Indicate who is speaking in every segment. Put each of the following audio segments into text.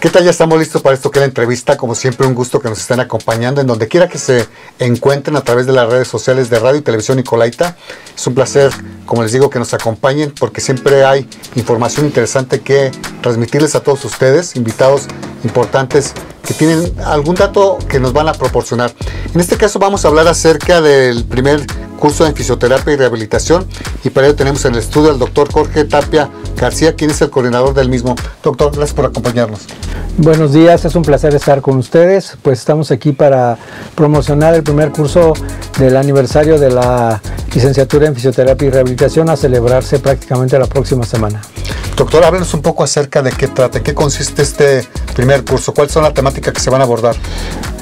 Speaker 1: ¿Qué tal? Ya estamos listos para esto que es la entrevista. Como siempre, un gusto que nos estén acompañando en donde quiera que se encuentren a través de las redes sociales de Radio y Televisión Nicolaita. Es un placer, como les digo, que nos acompañen porque siempre hay información interesante que transmitirles a todos ustedes, invitados importantes que tienen algún dato que nos van a proporcionar. En este caso vamos a hablar acerca del primer curso en fisioterapia y rehabilitación y para ello tenemos en el estudio al doctor Jorge Tapia García, quien es el coordinador del mismo. Doctor, gracias por acompañarnos.
Speaker 2: Buenos días, es un placer estar con ustedes. Pues estamos aquí para promocionar el primer curso del aniversario de la licenciatura en fisioterapia y rehabilitación a celebrarse prácticamente la próxima semana.
Speaker 1: Doctor, háblenos un poco acerca de qué trata, qué consiste este primer curso, cuáles son las temáticas que se van a abordar.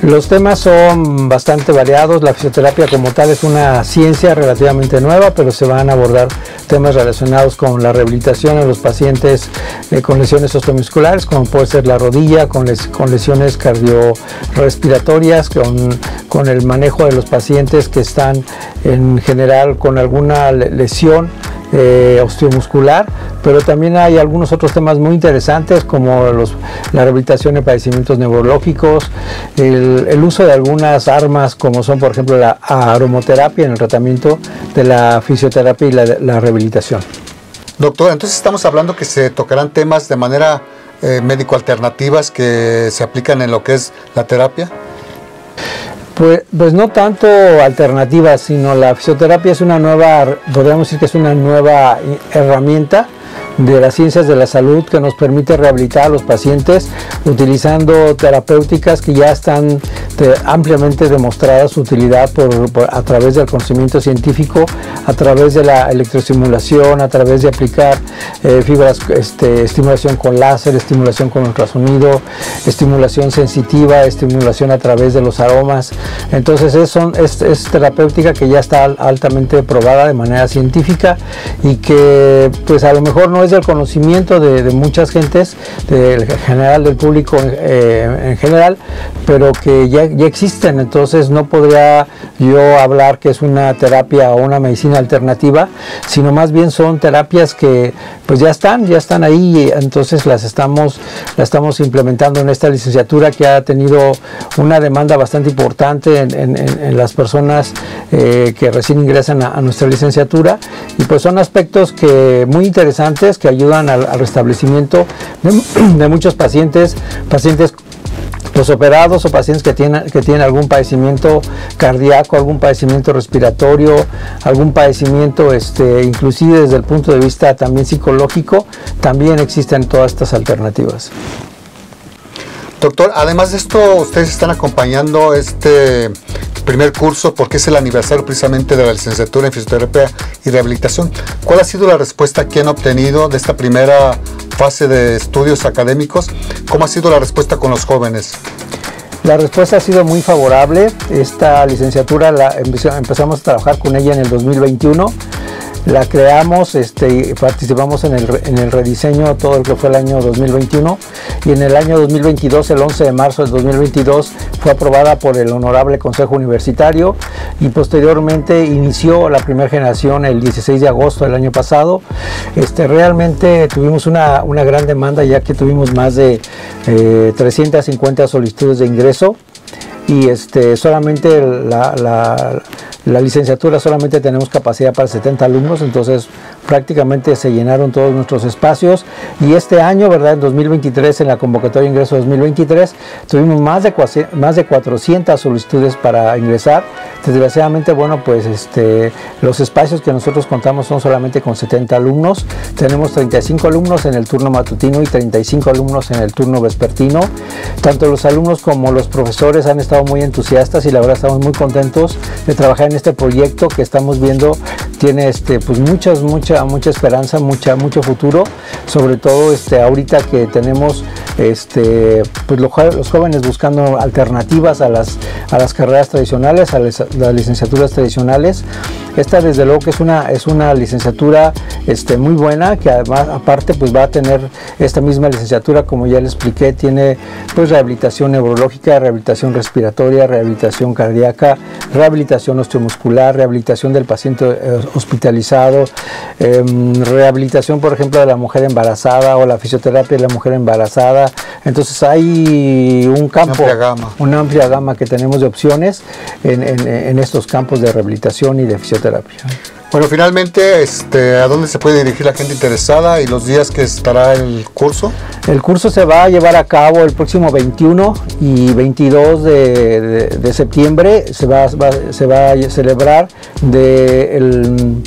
Speaker 2: Los temas son bastante variados. La fisioterapia como tal es una ciencia relativamente nueva, pero se van a abordar temas relacionados con la rehabilitación en los pacientes eh, con lesiones osteomusculares, como puede ser la rodilla, con, con lesiones cardiorrespiratorias, con, con el manejo de los pacientes que están en general con alguna lesión eh, osteomuscular, pero también hay algunos otros temas muy interesantes como los, la rehabilitación de padecimientos neurológicos, el, uso de algunas armas como son por ejemplo la aromoterapia en el tratamiento de la fisioterapia y la, rehabilitación.
Speaker 1: Doctor, entonces estamos hablando que se tocarán temas de manera eh, médico alternativas que se aplican en lo que es la terapia.
Speaker 2: Pues, pues, no tanto alternativas, sino la fisioterapia es una nueva, podríamos decir que es una nueva herramienta de las ciencias de la salud que nos permite rehabilitar a los pacientes utilizando terapéuticas que ya están ampliamente demostradas su utilidad a través del conocimiento científico, a través de la electroestimulación, a través de aplicar eh, fibras, este, estimulación con láser, estimulación con ultrasonido, estimulación sensitiva, estimulación a través de los aromas. Entonces es, son, es, terapéutica que ya está altamente probada de manera científica y que pues a lo mejor no es del conocimiento de, muchas gentes, del general del público eh, en general, pero que ya, ya existen, entonces no podría yo hablar que es una terapia o una medicina alternativa, sino más bien son terapias que pues ya están, ya están ahí, entonces las estamos, las estamos implementando en esta licenciatura que ha tenido una demanda bastante importante en, las personas eh, que recién ingresan a, nuestra licenciatura. Y pues son aspectos que muy interesantes que ayudan al, restablecimiento de, muchos pacientes, pacientes los operados o pacientes que tienen, que tienen algún padecimiento cardíaco, algún padecimiento respiratorio, algún padecimiento este, inclusive desde el punto de vista también psicológico, también existen todas estas alternativas.
Speaker 1: Doctor, además de esto, ustedes están acompañando este primer curso porque es el aniversario precisamente de la licenciatura en fisioterapia y rehabilitación. ¿Cuál ha sido la respuesta que han obtenido de esta primera fase de estudios académicos? ¿Cómo ha sido la respuesta con los jóvenes?
Speaker 2: La respuesta ha sido muy favorable. Esta licenciatura la empezamos a trabajar con ella en el 2021 la creamos este, participamos en el, en el rediseño todo lo que fue el año 2021 y en el año 2022, el 11 de marzo del 2022, fue aprobada por el Honorable Consejo Universitario y posteriormente inició la primera generación el 16 de agosto del año pasado. Este, realmente tuvimos una, una gran demanda ya que tuvimos más de 350 eh, solicitudes de ingreso y este, solamente la, la, la licenciatura solamente tenemos capacidad para 70 alumnos, entonces prácticamente se llenaron todos nuestros espacios y este año, ¿verdad? En 2023, en la convocatoria de ingreso 2023, tuvimos más de, más de 400 solicitudes para ingresar. Desgraciadamente, bueno, pues este, los espacios que nosotros contamos son solamente con 70 alumnos. Tenemos 35 alumnos en el turno matutino y 35 alumnos en el turno vespertino. Tanto los alumnos como los profesores han estado muy entusiastas y la verdad estamos muy contentos de trabajar en este proyecto que estamos viendo. Tiene este, pues muchas, muchas mucha, esperanza, mucha, mucho futuro, sobre todo este, ahorita que tenemos este, pues los, jóvenes buscando alternativas a las, a las carreras tradicionales, a las, licenciaturas tradicionales. Esta desde luego que es una, es una licenciatura este, muy buena, que además aparte pues va a tener esta misma licenciatura, como ya le expliqué, tiene pues rehabilitación neurológica, rehabilitación respiratoria, rehabilitación cardíaca, rehabilitación osteomuscular, rehabilitación del paciente eh, hospitalizado, em, rehabilitación por ejemplo de la mujer embarazada o la fisioterapia de la mujer embarazada. Entonces hay un campo,
Speaker 1: una amplia gama,
Speaker 2: una amplia gama que tenemos de opciones en, en estos campos de rehabilitación y de fisioterapia.
Speaker 1: Bueno, finalmente, este, ¿a dónde se puede dirigir la gente interesada y los días que estará el curso?
Speaker 2: El curso se va a llevar a cabo el próximo 21 y 22 de, septiembre. Se va, se va a celebrar de el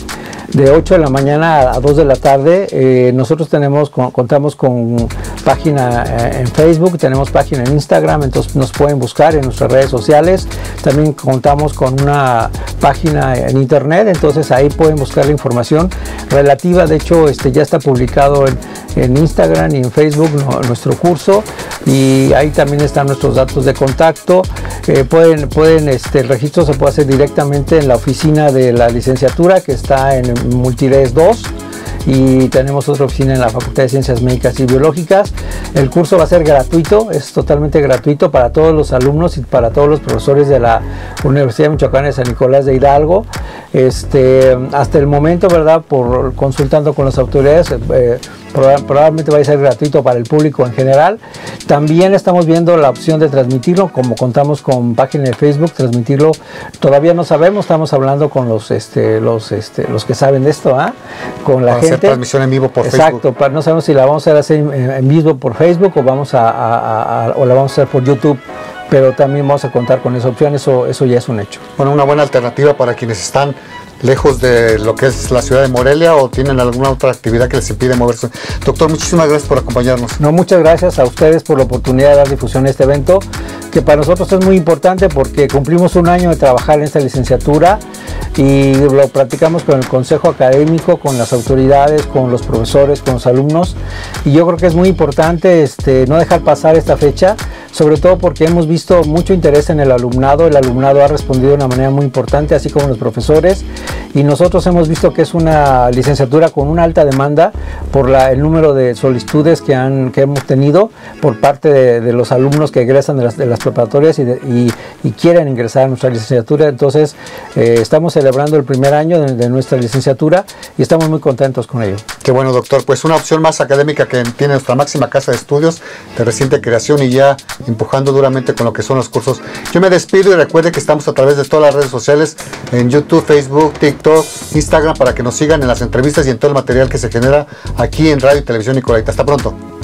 Speaker 2: de 8 de la mañana a 2 de la tarde. Eh, nosotros tenemos, contamos con página eh, en Facebook, tenemos página en Instagram, entonces nos pueden buscar en nuestras redes sociales. También contamos con una página en internet, entonces ahí pueden buscar la información relativa. De hecho, este ya está publicado en, Instagram y en Facebook nuestro curso y ahí también están nuestros datos de contacto. Eh, pueden, pueden, este, el registro se puede hacer directamente en la oficina de la licenciatura que está en Multides 2 y tenemos otra oficina en la Facultad de Ciencias Médicas y Biológicas. El curso va a ser gratuito, es totalmente gratuito para todos los alumnos y para todos los profesores de la Universidad de Michoacán de San Nicolás de Hidalgo. Este, hasta el momento, ¿verdad? Por consultando con las autoridades, eh, probablemente va a ser gratuito para el público en general. También estamos viendo la opción de transmitirlo, como contamos con página de Facebook, transmitirlo. Todavía no sabemos, estamos hablando con los, este, los, este, los que saben de esto, ¿ah? con la gente.
Speaker 1: Hacer transmisión en vivo por
Speaker 2: Facebook. Exacto, no sabemos si la vamos a hacer en, vivo por Facebook o vamos a, o la vamos a hacer por YouTube pero también vamos a contar con esa opción, eso, eso ya es un hecho.
Speaker 1: Bueno, una buena alternativa para quienes están lejos de lo que es la ciudad de Morelia o tienen alguna otra actividad que les impide moverse. Doctor, muchísimas gracias por acompañarnos.
Speaker 2: No, muchas gracias a ustedes por la oportunidad de dar difusión a este evento, que para nosotros es muy importante porque cumplimos un año de trabajar en esta licenciatura y lo practicamos con el consejo académico, con las autoridades, con los profesores, con los alumnos y yo creo que es muy importante este, no dejar pasar esta fecha sobre todo porque hemos visto mucho interés en el alumnado, el alumnado ha respondido de una manera muy importante, así como los profesores, y nosotros hemos visto que es una licenciatura con una alta demanda por la, el número de solicitudes que, han, que hemos tenido por parte de, los alumnos que egresan de las, preparatorias y, y, quieren ingresar a nuestra licenciatura, entonces eh, estamos celebrando el primer año de, nuestra licenciatura y estamos muy contentos con ello.
Speaker 1: Qué bueno, doctor, pues una opción más académica que tiene nuestra máxima casa de estudios de reciente creación y ya empujando duramente con lo que son los cursos. Yo me despido y recuerde que estamos a través de todas las redes sociales, en YouTube, Facebook, Instagram, para que nos sigan en las entrevistas y en todo el material que se genera aquí en Radio y Televisión Nicolaita. Hasta pronto.